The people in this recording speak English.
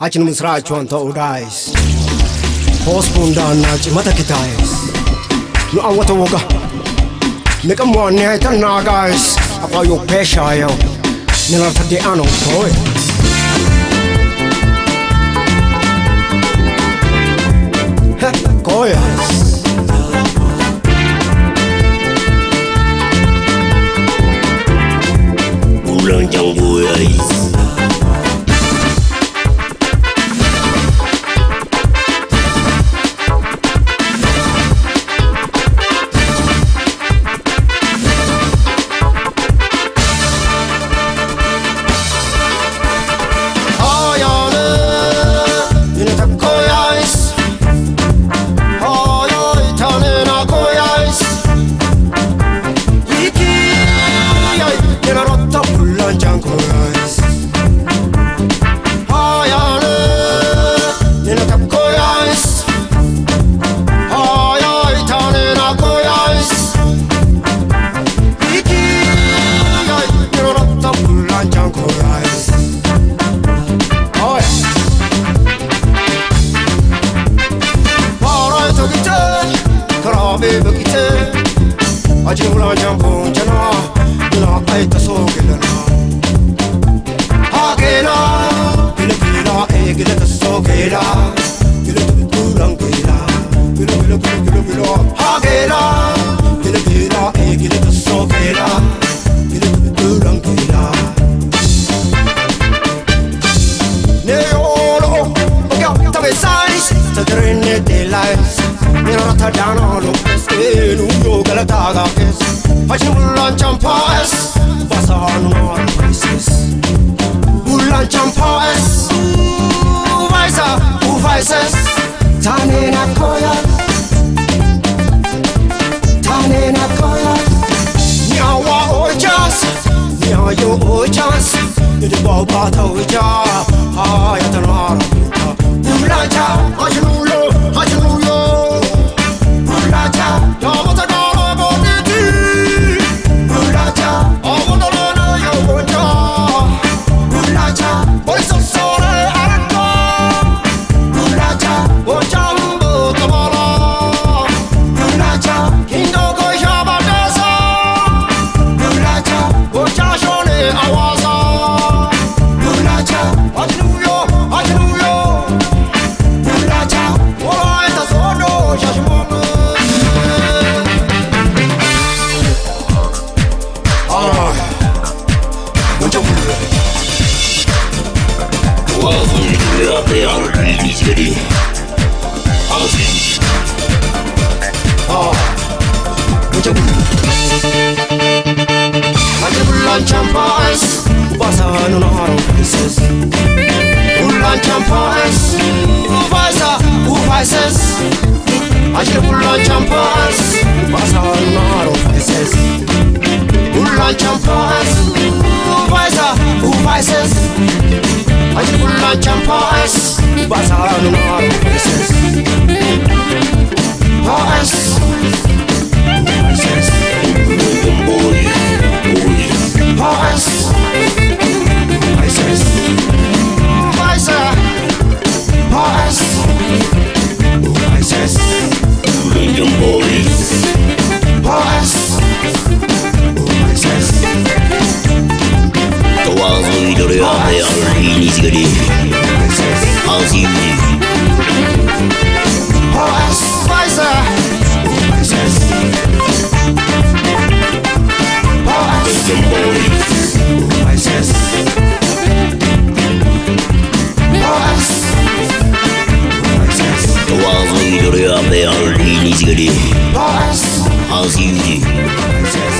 Hachin misraachuun ta'uu daayis. Hoosbuun daannaa cimata kitaayis. Nu awwata woga. Niqa mo'annee haytan naagaayis. Abbaa yoo peeshaa yoo. Nilarta dee'anoo tooye. Koyas. Bulan janggo guys تيتر أجيب لو جنبون جنا بلا قيت سوق لنا هاكينا بلا بلا إيجل السوق لنا بلا بلا بلا بلا بلا بلا بلا هاكينا بلا بلا إيجل السوق لنا بلا بلا بلا Neolo, okay, tell me size, the green daylight. Namoota daanolu Seenu yoo galataa gaafes Achi mullaan champaa'es Basaan waan baayises Mullaan champaa'es Ufaayisa ufaayises Taaneen akkooya Taaneen akkooya Nyaawaa oojaas Nyaayoo oojaas Nidibaa baataa oojaas On our faces. Bulan champas, uvaisa, uvaises. Ajil bulan champas, basan on our faces. Bulan champas, uvaisa, uvaises. Ajil bulan champas, basan uvaiza, uvaises. Boys, Bulan